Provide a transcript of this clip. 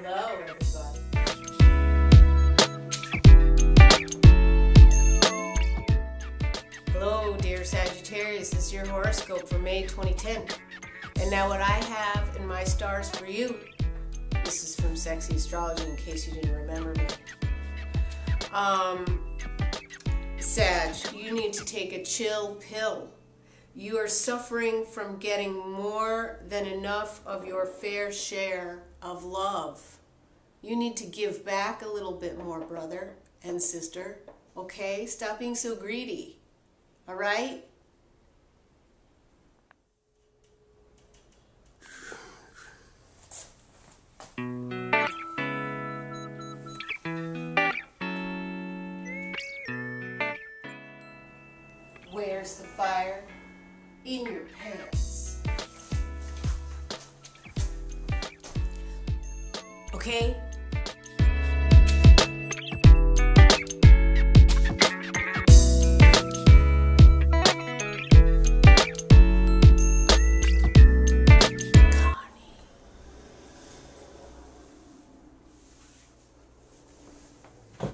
Hello, everybody. Hello, dear Sagittarius. This is your horoscope for May 2010. And now, what I have in my stars for you. This is from Sexy Astrology, in case you didn't remember me. Um, Sag, you need to take a chill pill. You are suffering from getting more than enough of your fair share of love. You need to give back a little bit more, brother and sister. Okay? Stop being so greedy. All right? Where's the fire? In your pants. Okay?